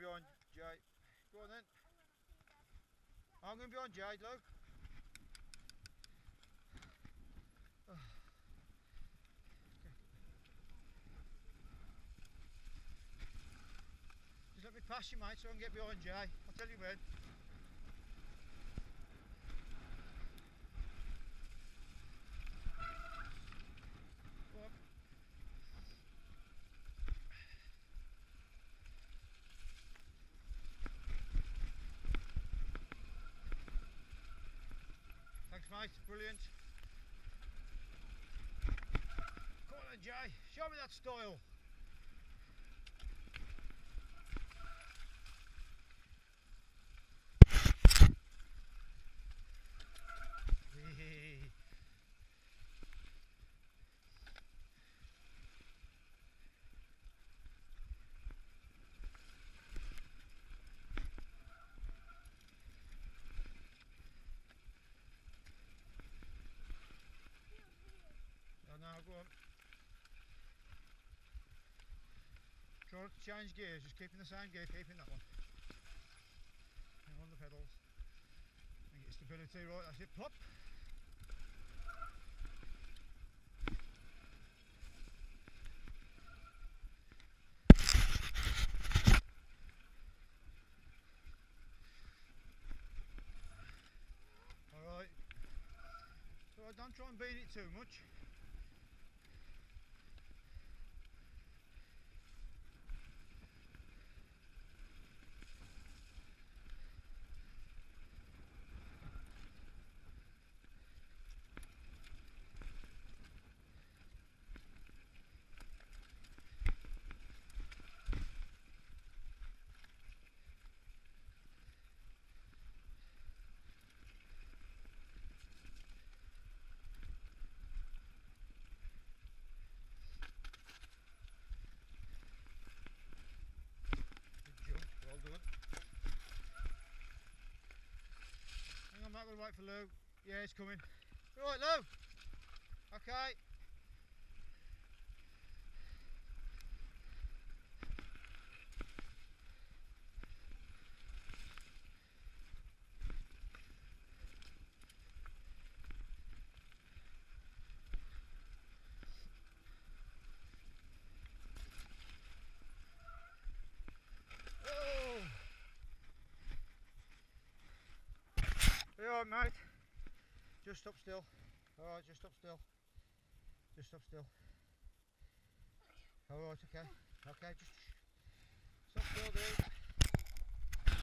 be on Jay. Go on then. I'm going to be on Jade, look. Just let me pass you, mate, so I can get behind Jay. I'll tell you when. Go on. Thanks, mate. Brilliant. Come on then, Jay. Show me that style. Oh, no, go on. To change gears, just keeping the same gear, keeping that one. Hang on the pedals. And get stability right, that's it, plop. Alright. So I don't try and beat it too much. Hang on, wait for Lou. Yeah, it's coming. Right, Lou. Okay. Oh. You alright, mate? Just stop still. Alright, just stop still. Just stop still. Alright, okay. Okay, just stop still.